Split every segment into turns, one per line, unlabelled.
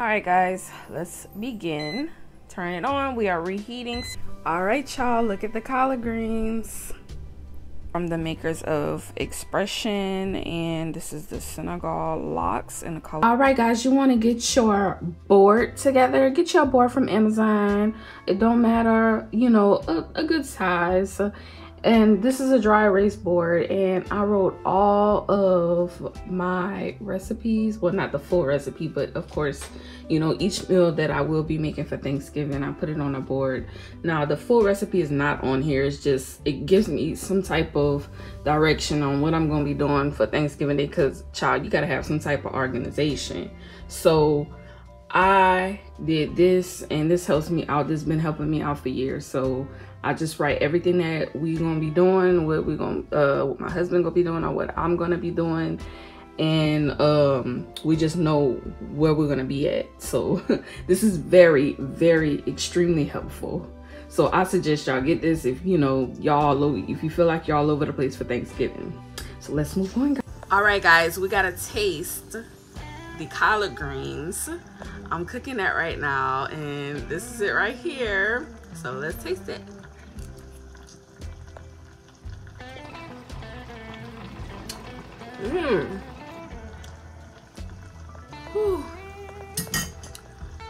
All right, guys, let's begin. Turn it on. We are reheating. All right, y'all, look at the collard greens from the makers of Expression, and this is the Senegal locks in the color.
All right, guys, you want to get your board together. Get your board from Amazon. It don't matter, you know, a, a good size and this is a dry erase board and I wrote all of my recipes. Well not the full recipe but of course you know each meal that I will be making for Thanksgiving I put it on a board. Now the full recipe is not on here. It's just it gives me some type of direction on what I'm gonna be doing for Thanksgiving Day because child you gotta have some type of organization. So I did this and this helps me out. This has been helping me out for years. So I just write everything that we gonna be doing, what we gonna, uh, what my husband gonna be doing, or what I'm gonna be doing, and um, we just know where we're gonna be at. So this is very, very, extremely helpful. So I suggest y'all get this if you know y'all, if you feel like y'all all over the place for Thanksgiving. So let's move on.
All right, guys, we gotta taste the collard greens. I'm cooking that right now, and this is it right here. So let's taste it. Mmm.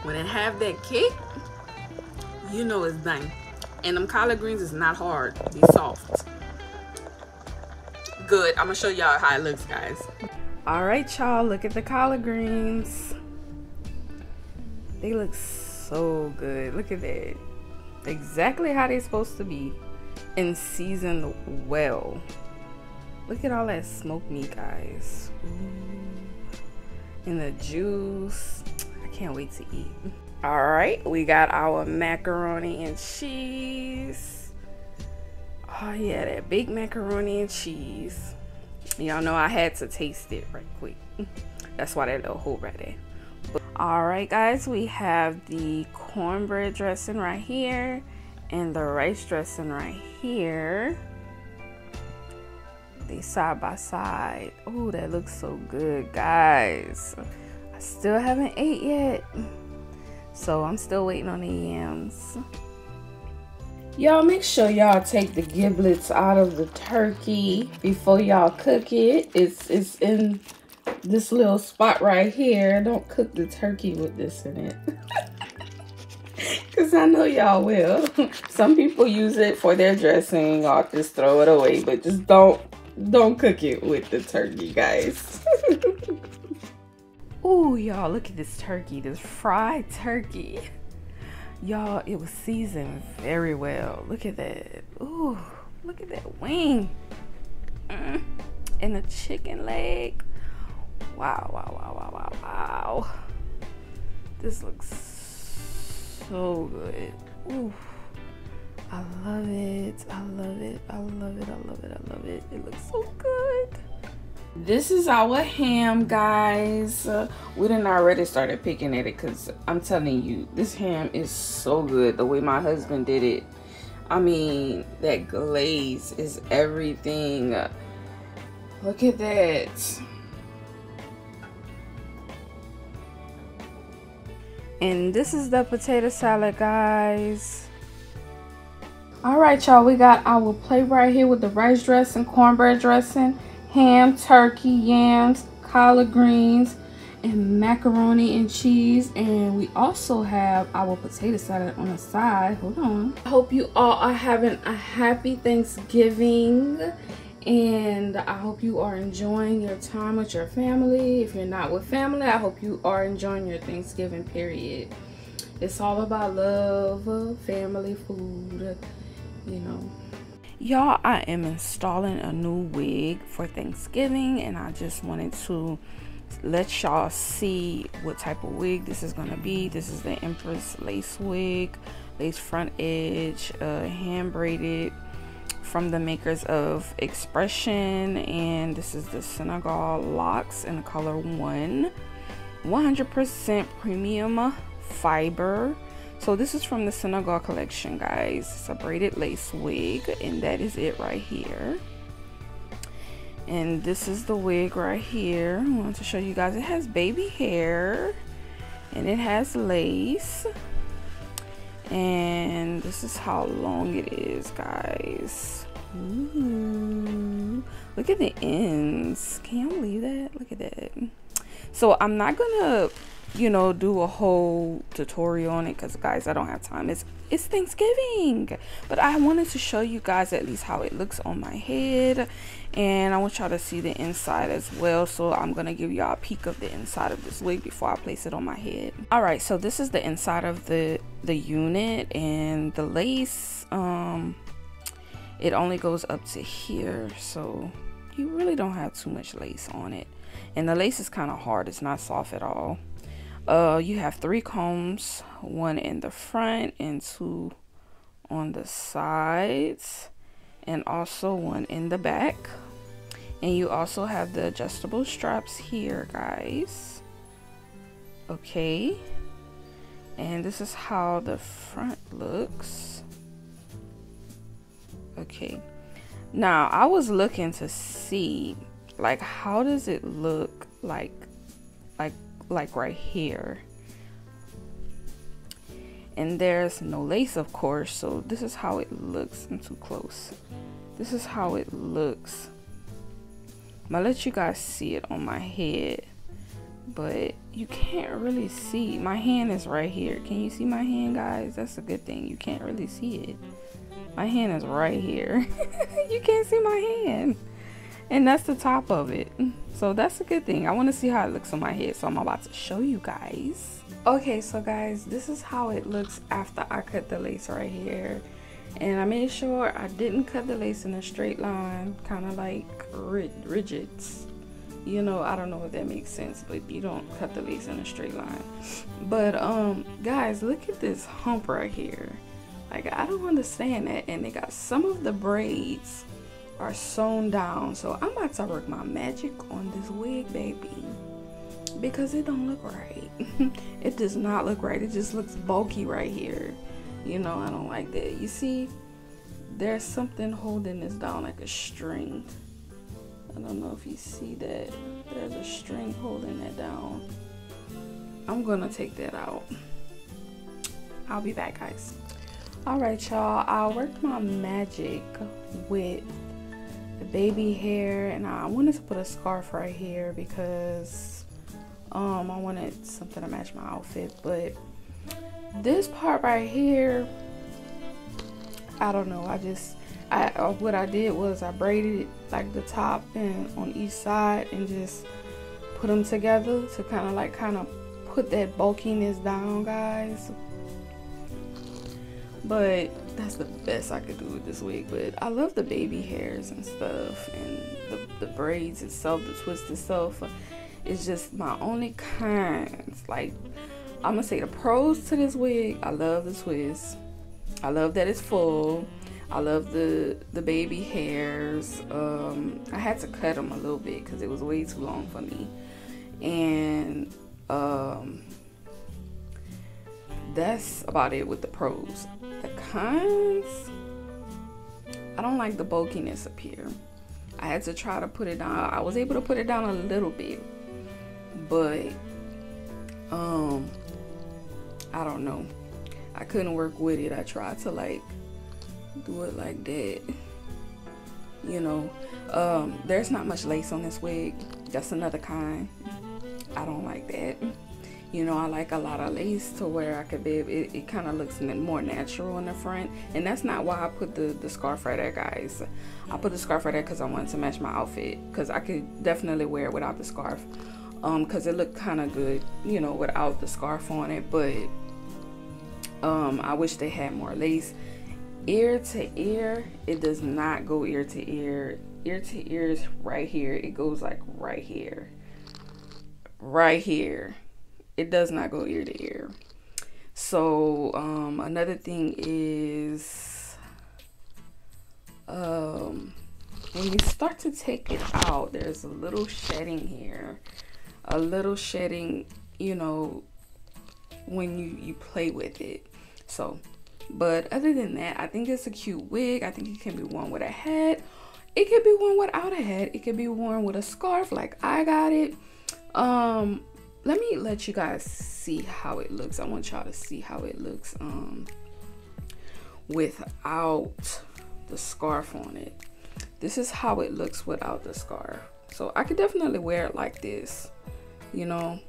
When it have that kick, you know it's done. And them collard greens is not hard. Be soft. Good. I'm gonna show y'all how it looks, guys. All right, y'all. Look at the collard greens. They look so good. Look at that. Exactly how they're supposed to be. And seasoned well. Look at all that smoked meat, guys. Ooh. Mm. And the juice. I can't wait to eat. All right, we got our macaroni and cheese. Oh yeah, that big macaroni and cheese. Y'all know I had to taste it right quick. That's why that little hole right there. All right, guys, we have the cornbread dressing right here and the rice dressing right here they side by side. Oh, that looks so good, guys. I still haven't ate yet. So I'm still waiting on the yams.
Y'all make sure y'all take the giblets out of the turkey before y'all cook it. It's it's in this little spot right here. Don't cook the turkey with this in it. Because I know y'all will. Some people use it for their dressing or just throw it away. But just don't don't cook it with the turkey, guys.
Ooh, y'all, look at this turkey, this fried turkey. Y'all, it was seasoned very well. Look at that. Ooh, look at that wing. Mm. And the chicken leg. Wow, wow, wow, wow, wow, wow. This looks so good. Ooh. I love it. I love it. I love it. I love it. I love it. It looks so good.
This is our ham, guys. Uh, we didn't already started picking at it because I'm telling you, this ham is so good. The way my husband did it. I mean, that glaze is everything. Look at that.
And this is the potato salad, guys.
All right, y'all, we got our plate right here with the rice dressing, cornbread dressing, ham, turkey, yams, collard greens, and macaroni and cheese. And we also have our potato salad on the side. Hold on. I hope you all are having a happy Thanksgiving. And I hope you are enjoying your time with your family. If you're not with family, I hope you are enjoying your Thanksgiving period. It's all about love, family, food, you know.
Y'all, I am installing a new wig for Thanksgiving and I just wanted to let y'all see what type of wig this is gonna be. This is the Empress lace wig, lace front edge, uh, hand braided from the makers of Expression and this is the Senegal locks in the color 1. 100% premium fiber so this is from the Senegal collection, guys. It's a braided lace wig, and that is it right here. And this is the wig right here. I want to show you guys. It has baby hair. and it has lace and this is how long it is guys Ooh. look at the ends can you believe that look at that so i'm not gonna you know do a whole tutorial on it because guys i don't have time. It's it's thanksgiving but i wanted to show you guys at least how it looks on my head and i want y'all to see the inside as well so i'm gonna give y'all a peek of the inside of this wig before i place it on my head. All right so this is the inside of the the unit and the lace um it only goes up to here so you really don't have too much lace on it. And the lace is kind of hard it's not soft at all uh, you have three combs, one in the front and two on the sides, and also one in the back. And you also have the adjustable straps here, guys. Okay. And this is how the front looks. Okay. Now, I was looking to see, like, how does it look like, like like right here. And there's no lace of course so this is how it looks. I'm too close. This is how it looks. I'm gonna let you guys see it on my head but you can't really see. My hand is right here. Can you see my hand guys? That's a good thing. You can't really see it. My hand is right here. You can't see my hand and that's the top of it. So that's a good thing. I want to see how it looks on my head so i'm about to show you guys. Okay so guys this is how it looks after i cut the lace right here. And i made sure i didn't cut the lace in a straight line kind of like rigids. You know i don't know if that makes sense but you don't cut the lace in a straight line. But um guys look at this hump right here. Like i don't understand that. And they got some of the braids are sewn down. So I'm about to work my magic on this wig, baby. Because it don't look right. it does not look right. It just looks bulky right here. You know, I don't like that. You see, there's something holding this down like a string. I don't know if you see that. There's a string holding that down. I'm gonna take that out. I'll be back, guys. All right, y'all. I worked my magic with the baby hair and I wanted to put a scarf right here because um, I wanted something to match my outfit but this part right here I don't know I just I uh, what I did was I braided like the top and on each side and just put them together to kind of like kind of put that bulkiness down guys. But that's the best I could do with this wig. But I love the baby hairs and stuff, and the, the braids itself, the twist itself. It's just my only kind. Like I'm gonna say the pros to this wig. I love the twist. I love that it's full. I love the the baby hairs. Um, I had to cut them a little bit because it was way too long for me, and um, that's about it with the pros. Cons, I don't like the bulkiness up here. I had to try to put it down. I was able to put it down a little bit, but um, I don't know. I couldn't work with it. I tried to like do it like that. You know, um, there's not much lace on this wig. That's another kind. I don't like that. You know, I like a lot of lace to where I could be, it, it kind of looks more natural in the front. And that's not why I put the, the scarf right there, guys. I put the scarf right there because I wanted to match my outfit. Because I could definitely wear it without the scarf. Um, Because it looked kind of good, you know, without the scarf on it. But um, I wish they had more lace. Ear to ear, it does not go ear to ear. Ear to ear is right here. It goes like right here. Right here it does not go ear to ear. So um, another thing is um, when you start to take it out, there's a little shedding here, a little shedding, you know, when you you play with it. So, but other than that, I think it's a cute wig. I think it can be worn with a hat. It could be worn without a hat. It could be worn with a scarf like I got it. Um, let me let you guys see how it looks. I want y'all to see how it looks um without the scarf on it. This is how it looks without the scarf. So I could definitely wear it like this. You know,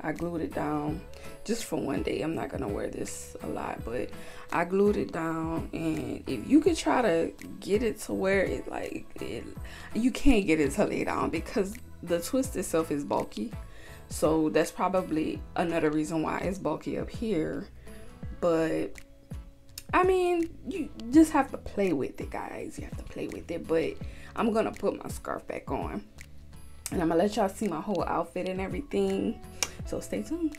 I glued it down just for one day. I'm not gonna wear this a lot, but I glued it down. And if you could try to get it to where it like it, you can't get it to lay down because the twist itself is bulky. So that's probably another reason why it's bulky up here. But I mean, you just have to play with it, guys. You have to play with it. But I'm gonna put my scarf back on. And I'm gonna let y'all see my whole outfit and everything. So stay tuned.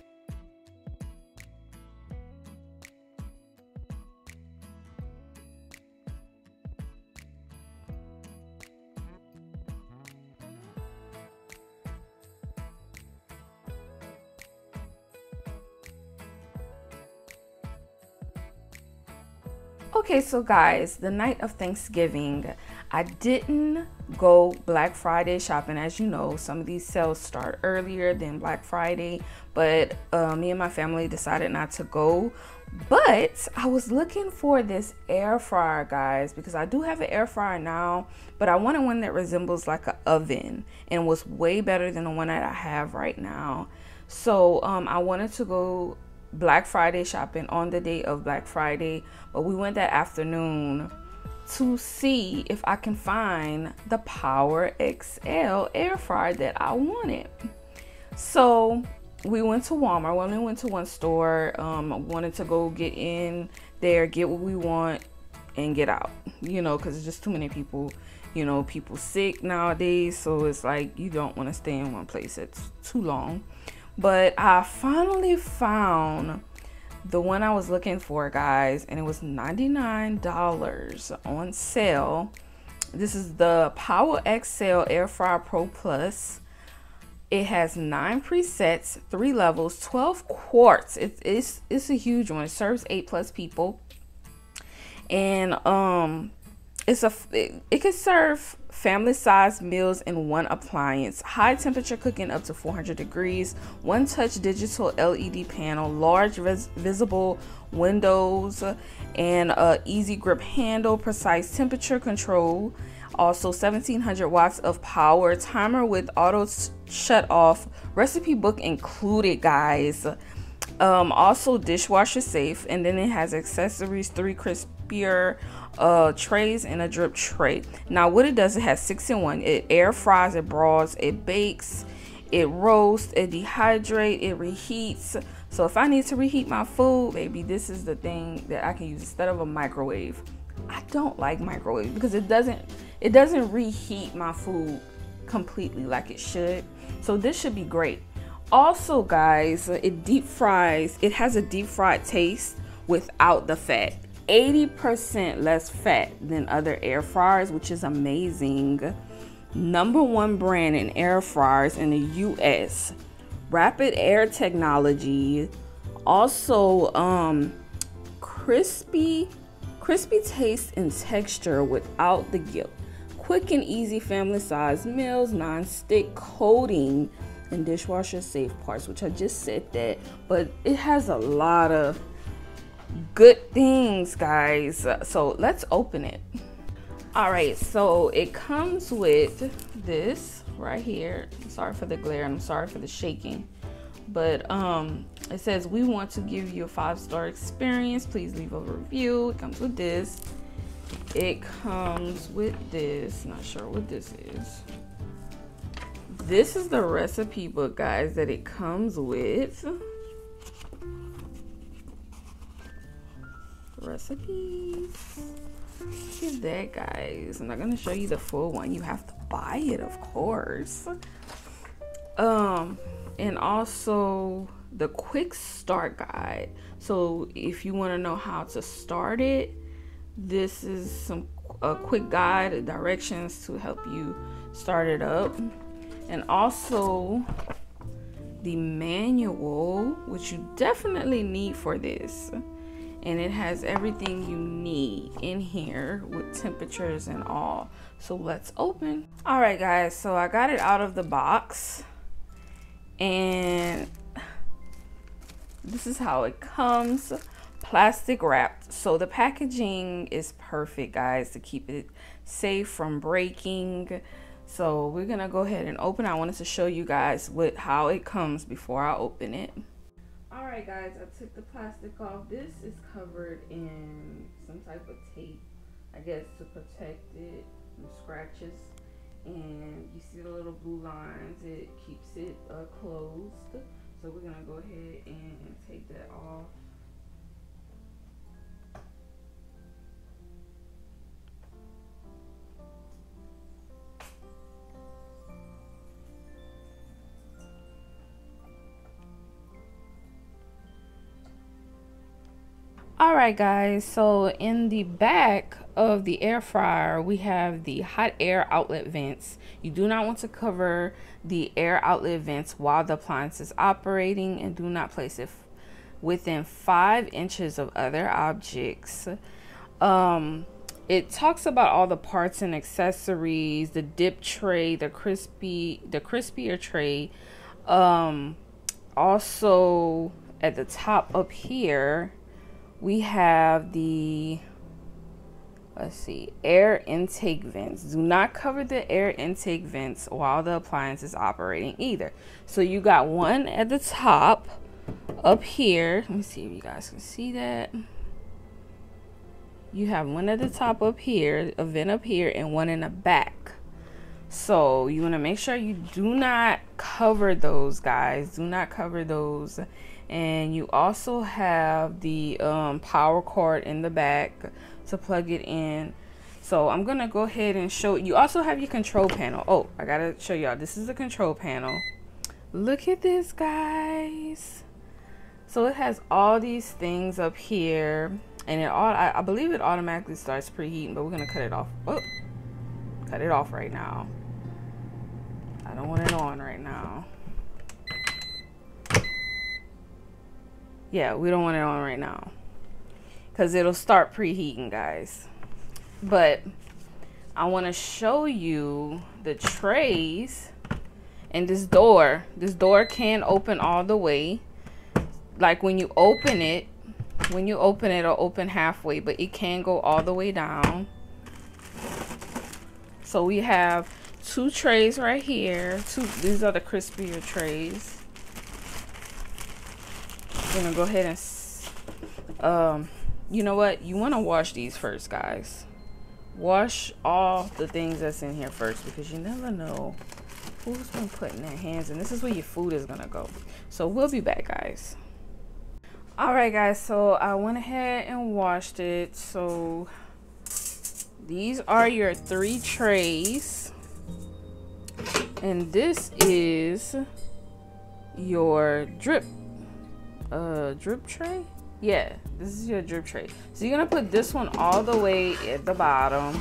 Okay, so guys, the night of Thanksgiving, I didn't go Black Friday shopping. As you know, some of these sales start earlier than Black Friday, but uh, me and my family decided not to go. But I was looking for this air fryer, guys, because I do have an air fryer now, but I wanted one that resembles like an oven and was way better than the one that I have right now. So um, I wanted to go Black Friday shopping on the day of Black Friday, but we went that afternoon to see if I can find the Power XL air fryer that I wanted. So we went to Walmart. We only went to one store. Um, wanted to go get in there, get what we want, and get out. You know, because it's just too many people. You know, people sick nowadays, so it's like you don't want to stay in one place. It's too long. But I finally found the one I was looking for, guys, and it was $99 on sale. This is the Power XL Air Fryer Pro Plus. It has nine presets, three levels, 12 quarts. It, it's, it's a huge one. It serves eight plus people. And um, it's a it, it can serve family size meals in one appliance, high temperature cooking up to 400 degrees, one touch digital LED panel, large vis- visible windows, and a easy grip handle, precise temperature control. Also, 1700 watts of power, timer with auto shut off, recipe book included, guys. Um, also, dishwasher safe, and then it has accessories, three crispier uh, trays and a drip tray. Now, what it does, it has six in one. It air fries, it broils, it bakes, it roasts, it dehydrates, it reheats. So if I need to reheat my food, maybe this is the thing that I can use instead of a microwave. I don't like microwave because it doesn't it doesn't reheat my food completely like it should. So this should be great. Also, guys, it deep fries. It has a deep fried taste without the fat. 80% less fat than other air fryers, which is amazing. Number one brand in air fryers in the US. Rapid air technology. Also, um, crispy, crispy taste and texture without the guilt. Quick and easy family size meals, non-stick coating, and dishwasher safe parts, which I just said that, but it has a lot of good things, guys. So let's open it. All right, so it comes with this right here. I'm sorry for the glare. I'm sorry for the shaking. But um, it says, we want to give you a five-star experience. Please leave a review. It comes with this. It comes with this. Not sure what this is. This is the recipe book, guys, that it comes with. Recipes. Look at that, guys. I'm not gonna show you the full one. You have to buy it, of course. Um, and also the quick start guide. So if you want to know how to start it, this is some a quick guide, directions to help you start it up, and also the manual, which you definitely need for this and it has everything you need in here with temperatures and all. So let's open. All right guys so i got it out of the box and this is how it comes plastic wrapped. So the packaging is perfect guys to keep it safe from breaking. So we're gonna go ahead and open. I wanted to show you guys what how it comes before i open it all right guys i took the plastic off. This is covered in some type of tape i guess to protect it from scratches. And you see the little blue lines? It keeps it uh, closed. So we're gonna go ahead and take all right guys. So in the back of the air fryer we have the hot air outlet vents. You do not want to cover the air outlet vents while the appliance is operating and do not place it within five inches of other objects. Um it talks about all the parts and accessories the dip tray the crispy the crispier tray. Um also at the top up here we have the let's see air intake vents. Do not cover the air intake vents while the appliance is operating either. So you got one at the top up here. Let me see if you guys can see that. You have one at the top up here a vent up here and one in the back so you want to make sure you do not cover those guys. Do not cover those. And you also have the um, power cord in the back to plug it in. So I'm gonna go ahead and show you. Also have your control panel. Oh I gotta show y'all. This is the control panel. Look at this guys. So it has all these things up here. And it all I, I believe it automatically starts preheating but we're gonna cut it off. Oh cut it off right now I don't want it on right now yeah, we don't want it on right now. Because it'll start preheating, guys. But I want to show you the trays and this door. This door can open all the way. Like when you open it, when you open it, it'll open halfway, but it can go all the way down. So we have two trays right here. Two. These are the crispier trays. I'm gonna go ahead and um you know what? You want to wash these first guys. Wash all the things that's in here first because you never know who's been putting their hands in this is where your food is gonna go. So we'll be back guys. All right guys so i went ahead and washed it. So these are your three trays and this is your drip uh drip tray? Yeah this is your drip tray. So you're gonna put this one all the way at the bottom.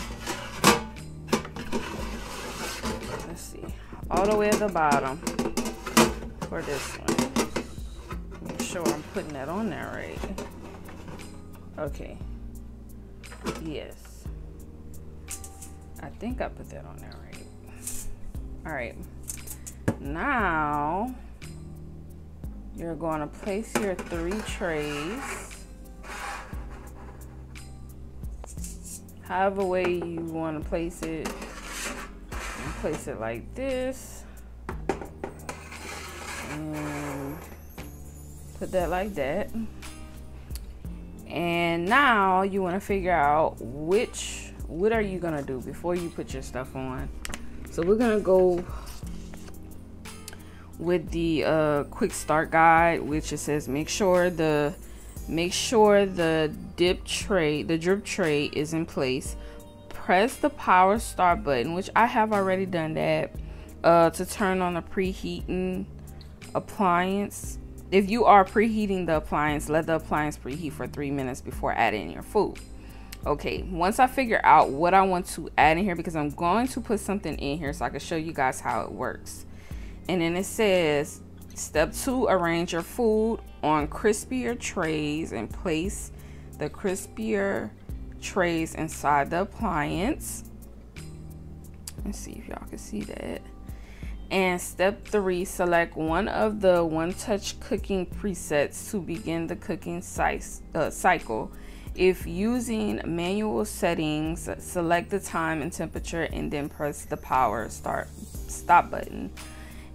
Let's see all the way at the bottom for this one. Make sure i'm putting that on there right. Okay. Yes. I think i put that on there all right. Now you're going to place your three trays however way you want to place it. Place it like this. And put that like that. And now you want to figure out which what are you gonna do before you put your stuff on so we're gonna go with the uh, quick start guide, which it says make sure the make sure the dip tray, the drip tray is in place. Press the power start button, which I have already done that, uh, to turn on the preheating appliance. If you are preheating the appliance, let the appliance preheat for three minutes before adding your food. Okay, once I figure out what I want to add in here, because I'm going to put something in here so I can show you guys how it works. And then it says, step two, arrange your food on crispier trays and place the crispier trays inside the appliance. Let's see if y'all can see that. And step three, select one of the one touch cooking presets to begin the cooking uh, cycle. If using manual settings, select the time and temperature and then press the power start stop button.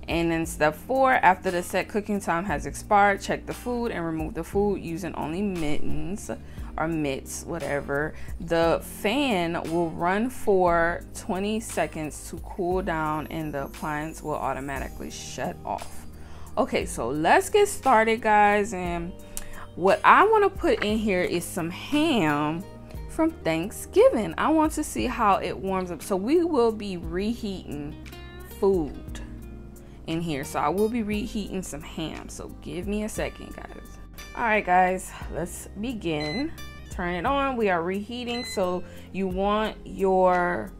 And then step four, after the set cooking time has expired, check the food and remove the food using only mittens or mitts, whatever. The fan will run for 20 seconds to cool down and the appliance will automatically shut off. Okay, so let's get started guys. And what I wanna put in here is some ham from Thanksgiving. I want to see how it warms up. So we will be reheating food in here. So I will be reheating some ham. So give me a second, guys. All right, guys, let's begin. Turn it on. We are reheating. So you want your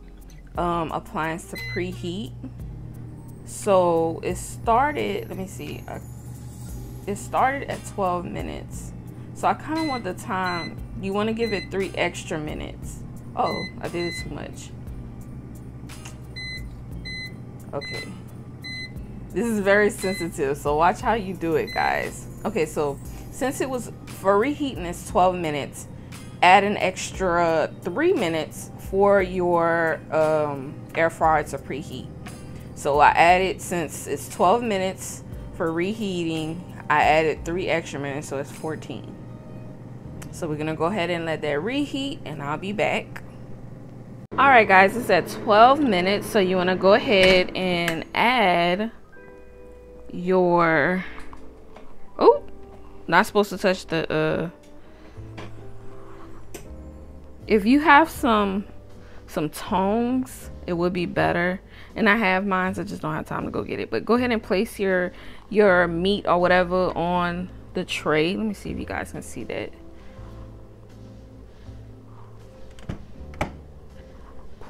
um, appliance to preheat. So it started, let me see. It started at 12 minutes. So I kind of want the time. You want to give it three extra minutes. Oh, I did it too much. Okay. This is very sensitive, so watch how you do it, guys. Okay, so since it was for reheating it's 12 minutes, add an extra three minutes for your um, air fryer to preheat. So I added, since it's 12 minutes for reheating, I added three extra minutes, so it's 14. So we're gonna go ahead and let that reheat and I'll be back. All right guys it's at 12 minutes so you want to go ahead and add your oh not supposed to touch the uh if you have some some tongs it would be better. And i have mine so i just don't have time to go get it. But go ahead and place your your meat or whatever on the tray let me see if you guys can see that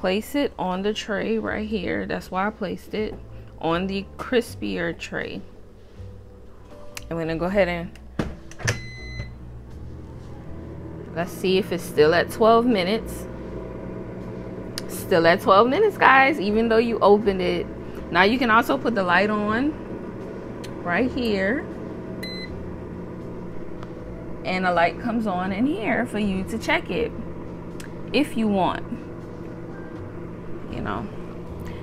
place it on the tray right here. That's why I placed it on the crispier tray. I'm gonna go ahead and let's see if it's still at 12 minutes. Still at 12 minutes, guys, even though you opened it. Now you can also put the light on right here. And a light comes on in here for you to check it if you want you know.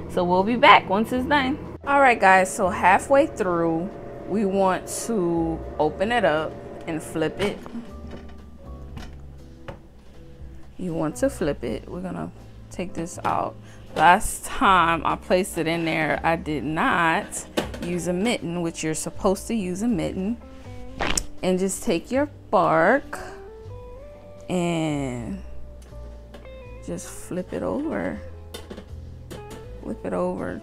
So we'll be back once it's done. All right, guys, so halfway through, we want to open it up and flip it. You want to flip it. We're gonna take this out. Last time I placed it in there, I did not use a mitten, which you're supposed to use a mitten. And just take your bark and just flip it over. Flip it over.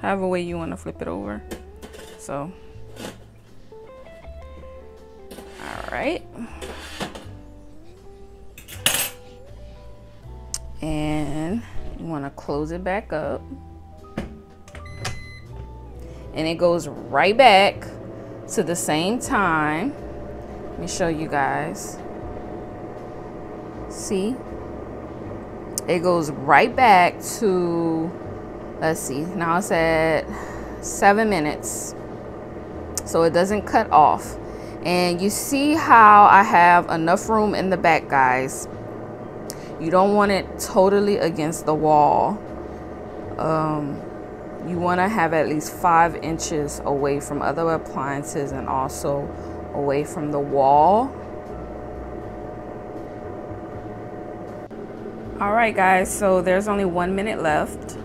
However way you want to flip it over. So all right and you want to close it back up. And it goes right back to the same time. Let me show you guys. See? It goes right back to let's see now it's at seven minutes. So it doesn't cut off. And you see how I have enough room in the back guys you don't want it totally against the wall. Um, you want to have at least five inches away from other appliances and also away from the wall. All right guys so there's only one minute left.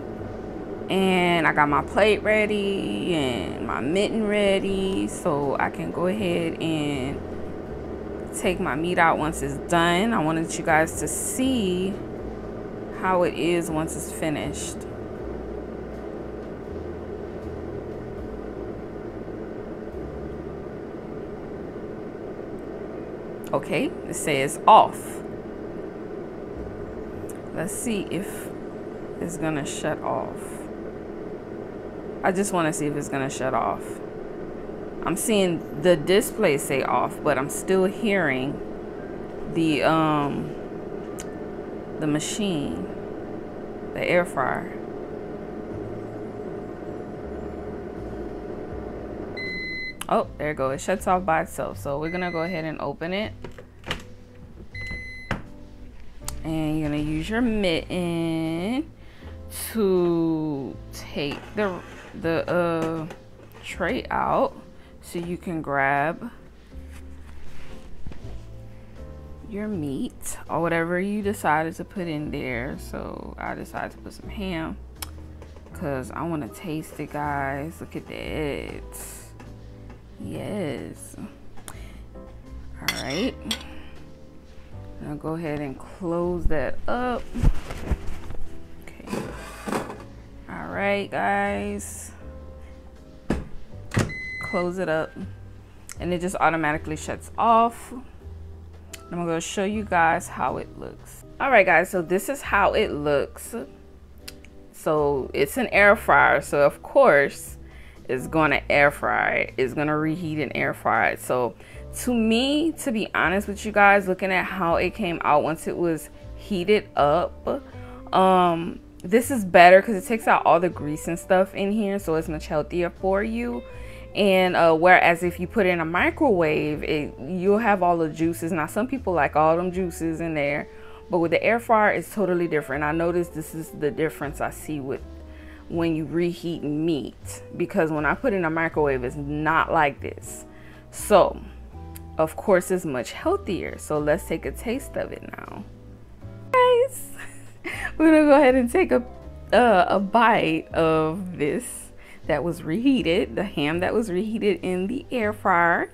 And I got my plate ready and my mitten ready. So I can go ahead and take my meat out once it's done. I wanted you guys to see how it is once it's finished. Okay, it says off. Let's see if it's gonna shut off. I just want to see if it's to shut off. I'm seeing the display say off, but I'm still hearing the um the machine, the air fryer. Oh, there it goes. It shuts off by itself. So we're to go ahead and open it. And you're to use your mitten to take the, the uh, tray out so you can grab your meat or whatever you decided to put in there. So I decided to put some ham because I want to taste it, guys. Look at that. Yes. All right. Now go ahead and close that up. Okay. All right, guys. Close it up. And it just automatically shuts off. I'm to show you guys how it looks. All right, guys, so this is how it looks. So it's an air fryer. So of course, it's to air fry It's going to reheat and air fry it. So to me, to be honest with you guys, looking at how it came out once it was heated up, um, this is better because it takes out all the grease and stuff in here. So it's much healthier for you and uh, whereas if you put in a microwave it, you'll have all the juices. Now some people like all them juices in there but with the air fryer it's totally different. I notice this is the difference i see with when you reheat meat because when i put in a microwave it's not like this. So of course it's much healthier. So let's take a taste of it now. Guys we're gonna go ahead and take a uh, a bite of this that was reheated, the ham that was reheated in the air fryer.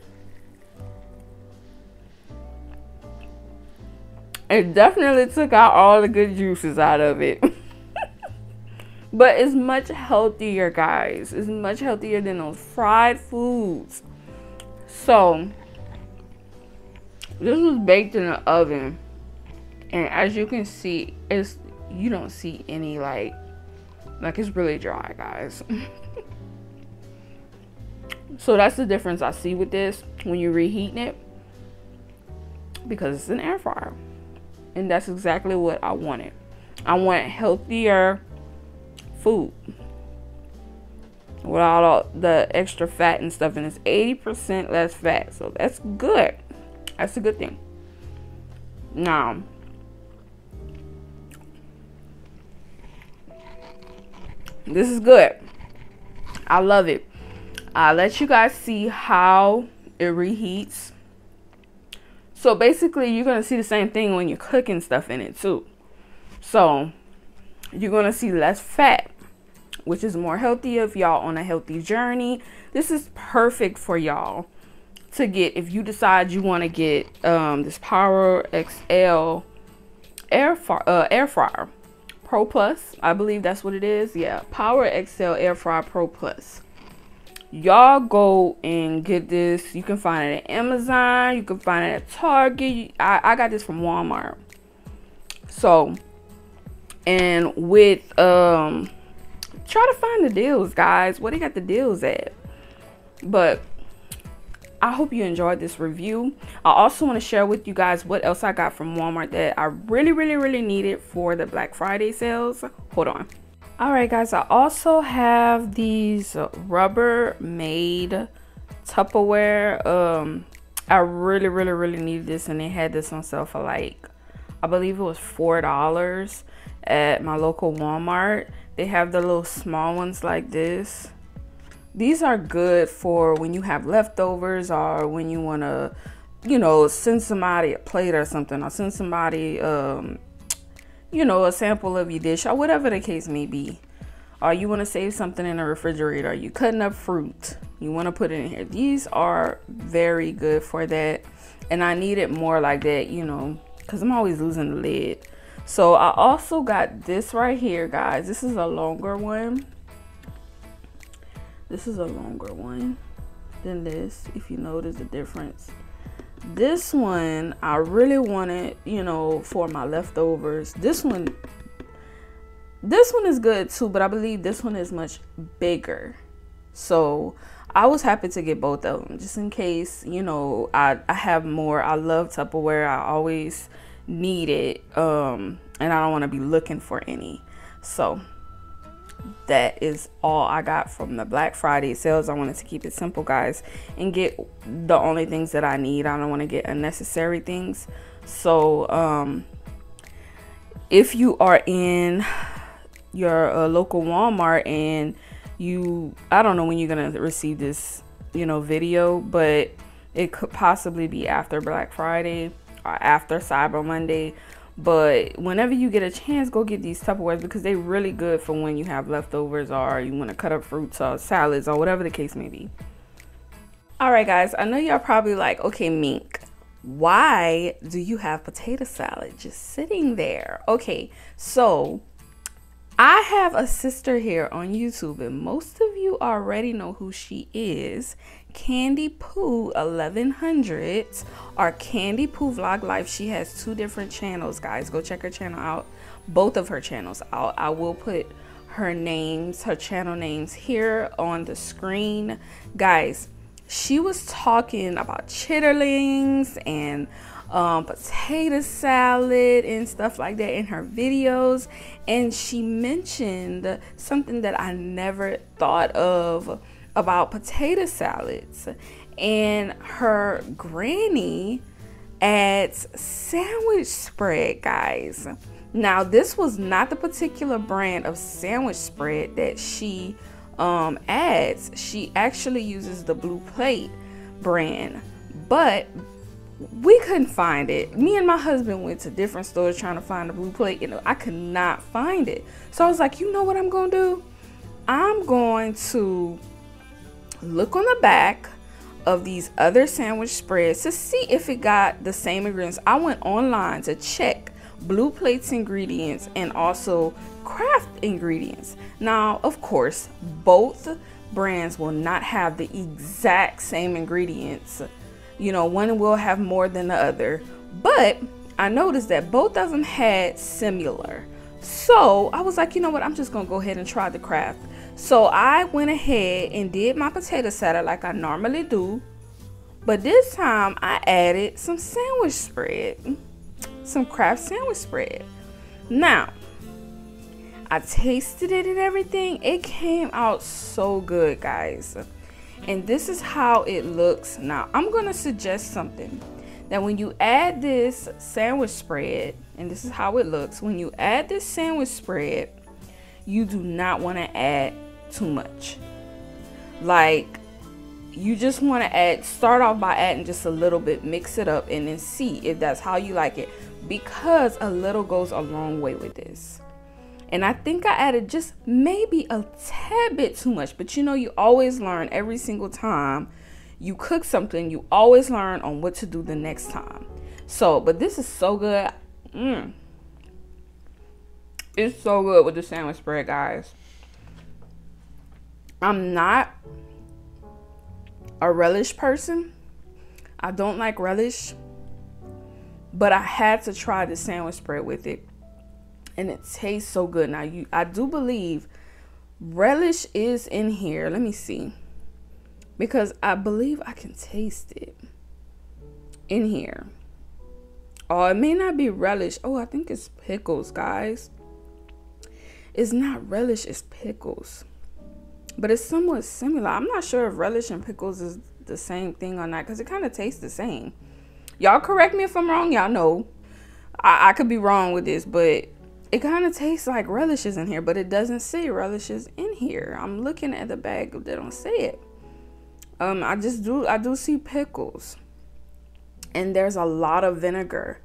It definitely took out all the good juices out of it. but it's much healthier, guys. It's much healthier than those fried foods. So, this was baked in the oven. And as you can see, it's you don't see any like like it's really dry, guys. so that's the difference I see with this when you're reheating it because it's an air fryer. And that's exactly what I wanted. I want healthier food without all the extra fat and stuff and it's 80% less fat. So that's good. That's a good thing. Now, This is good. I love it. I'll let you guys see how it reheats. So basically, you're going to see the same thing when you're cooking stuff in it too. So you're going to see less fat, which is more healthy if y'all on a healthy journey. This is perfect for y'all to get if you decide you want to get um, this Power XL air, uh, air fryer. Pro Plus. I believe that's what it is. Yeah, Power XL Air Fryer Pro Plus. Y'all go and get this. You can find it at Amazon. You can find it at Target. I, I got this from Walmart. So, and with, um, try to find the deals, guys. Where they got the deals at? But I hope you enjoyed this review. I also want to share with you guys what else I got from Walmart that I really, really, really needed for the Black Friday sales. Hold on. All right, guys, I also have these Rubbermaid Tupperware. Um, I really, really, really needed this and they had this on sale for like, I believe it was $4 at my local Walmart. They have the little small ones like this these are good for when you have leftovers or when you want to, you know, send somebody a plate or something or send somebody, um, you know, a sample of your dish or whatever the case may be. Or you want to save something in the refrigerator, you cutting up fruit, you want to put it in here. These are very good for that. And I need it more like that, you know, because I'm always losing the lid. So I also got this right here, guys. This is a longer one this is a longer one than this, if you notice the difference. This one, I really wanted, you know, for my leftovers. This one, this one is good too, but I believe this one is much bigger. So I was happy to get both of them just in case, you know, I, I have more. I love Tupperware. I always need it. Um, and I don't want to be looking for any. So that is all I got from the Black Friday sales. I wanted to keep it simple, guys, and get the only things that I need. I don't want to get unnecessary things. So, um, if you are in your uh, local Walmart and you, I don't know when you're gonna receive this, you know, video, but it could possibly be after Black Friday or after Cyber Monday but whenever you get a chance, go get these Tupperwares because they're really good for when you have leftovers or you want to cut up fruits or salads or whatever the case may be. All right, guys, I know y'all probably like, okay, Mink, why do you have potato salad just sitting there? Okay, so I have a sister here on YouTube, and most of you already know who she is. Candy Poo 1100 or Candy Poo Vlog Life. She has two different channels, guys. Go check her channel out. Both of her channels out. I will put her names, her channel names here on the screen. Guys, she was talking about chitterlings and um, potato salad and stuff like that in her videos. And she mentioned something that I never thought of about potato salads. And her granny adds sandwich spread, guys. Now, this was not the particular brand of sandwich spread that she um, adds. She actually uses the Blue Plate brand, but we couldn't find it. Me and my husband went to different stores trying to find the Blue Plate, and I could not find it. So I was like, you know what I'm gonna do? I'm going to look on the back of these other sandwich spreads to see if it got the same ingredients. I went online to check Blue Plates ingredients and also Kraft ingredients. Now, of course, both brands will not have the exact same ingredients. You know, one will have more than the other, but I noticed that both of them had similar. So I was like, you know what? I'm just gonna go ahead and try the Kraft. So I went ahead and did my potato salad like I normally do. But this time I added some sandwich spread, some Kraft sandwich spread. Now, I tasted it and everything. It came out so good, guys. And this is how it looks now. I'm going to suggest something that when you add this sandwich spread, and this is how it looks, when you add this sandwich spread, you do not want to add too much. Like you just want to add start off by adding just a little bit, mix it up and then see if that's how you like it because a little goes a long way with this. And I think I added just maybe a tad bit too much, but you know you always learn every single time you cook something, you always learn on what to do the next time. So, but this is so good. Mm. It's so good with the sandwich spread, guys. I'm not a relish person. I don't like relish, but I had to try the sandwich spread with it, and it tastes so good. Now, you, I do believe relish is in here. Let me see, because I believe I can taste it in here. Oh, it may not be relish. Oh, I think it's pickles, guys. It's not relish, it's pickles but it's somewhat similar. I'm not sure if relish and pickles is the same thing or not because it kind of tastes the same. Y'all correct me if I'm wrong. Y'all know I, I could be wrong with this, but it kind of tastes like relishes in here, but it doesn't say relishes in here. I'm looking at the bag, they don't say it. Um, I just do I do see pickles, and there's a lot of vinegar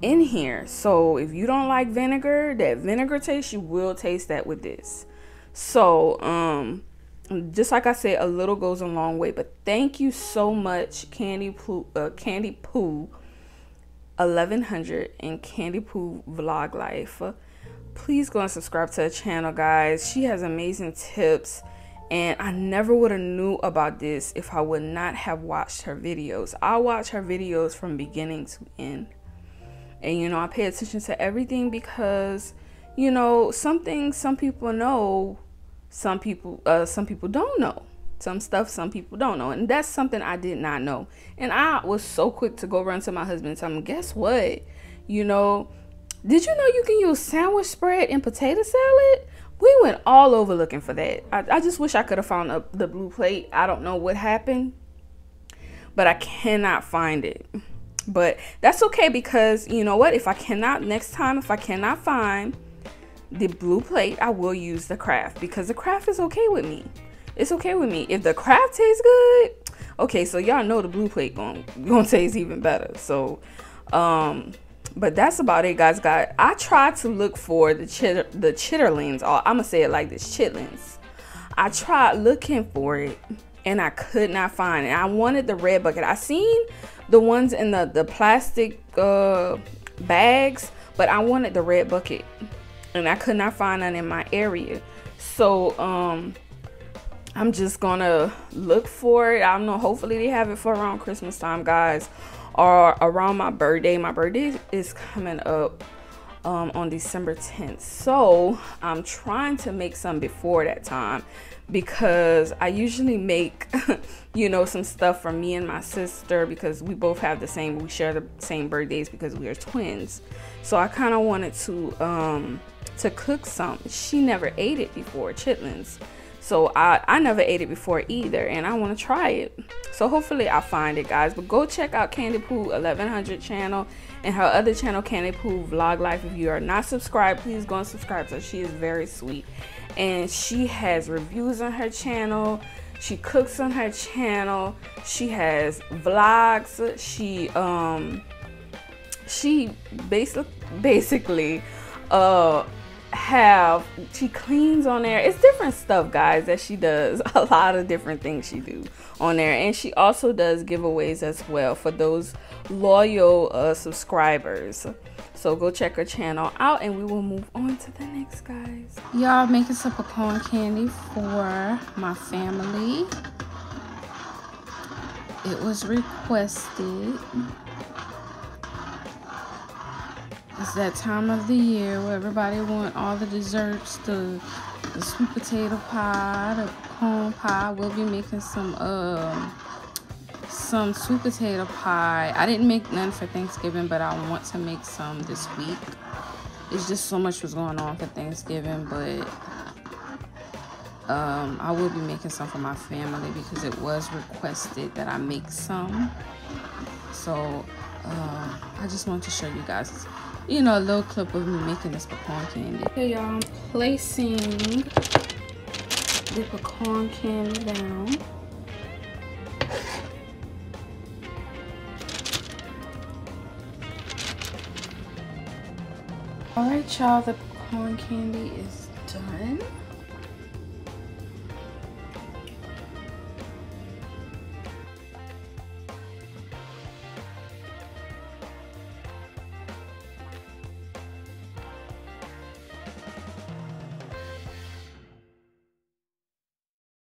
in here. So if you don't like vinegar, that vinegar taste, you will taste that with this. So um, just like I said, a little goes a long way. But thank you so much, Candy Poo, uh, Candy Poo, 1100 and Candy Poo Vlog Life. Please go and subscribe to her channel, guys. She has amazing tips. And I never would have knew about this if I would not have watched her videos. I watch her videos from beginning to end. And you know, I pay attention to everything because, you know, something some people know some people uh, some people don't know some stuff some people don't know and that's something i did not know and i was so quick to go run to my husband and tell him guess what you know did you know you can use sandwich spread in potato salad we went all over looking for that. I, I just wish I could have found a, the blue plate. I don't know what happened, but I cannot find it. But that's okay because you know what? If I cannot, next time, if I cannot find the blue plate, I will use the Kraft because the Kraft is okay with me. It's okay with me. If the Kraft tastes good, okay, so y'all know the blue plate going to taste even better. So, um, but that's about it, guys. Got I tried to look for the chitter, the chitterlings. Or I'm gonna say it like this, chitlins. I tried looking for it and I could not find it. I wanted the red bucket. I seen the ones in the the plastic uh, bags, but I wanted the red bucket, and I could not find none in my area. So um, I'm just gonna look for it. I don't know. Hopefully they have it for around Christmas time, guys, or around my birthday. My birthday is coming up um, on December 10th, so I'm trying to make some before that time because I usually make, you know, some stuff for me and my sister because we both have the same, we share the same birthdays because we are twins. So I kind of wanted to, um, to cook some. She never ate it before, chitlins. So I, I never ate it before either, and I want to try it. So hopefully I'll find it, guys. But go check out Candy Poo 1100 channel and her other channel, Candy Poo Vlog Life. If you are not subscribed, please go and subscribe. So she is very sweet and she has reviews on her channel she cooks on her channel she has vlogs she um she basic basically uh have she cleans on there it's different stuff guys that she does a lot of different things she do on there and she also does giveaways as well for those loyal uh, subscribers so go check her channel out and we will move on to the next guys.
Y'all making some pecan candy for my family. It was requested. It's that time of the year where everybody want all the desserts, the, the sweet potato pie, the corn pie. We'll be making some um some sweet potato pie. I didn't make none for Thanksgiving, but I want to make some this week. It's just so much was going on for Thanksgiving, but um, I will be making some for my family because it was requested that I make some. So uh, I just want to show you guys, you know, a little clip of me making this pecan candy. Okay, y'all, I'm placing the pecan candy down. Alright y'all, the pecan candy is done.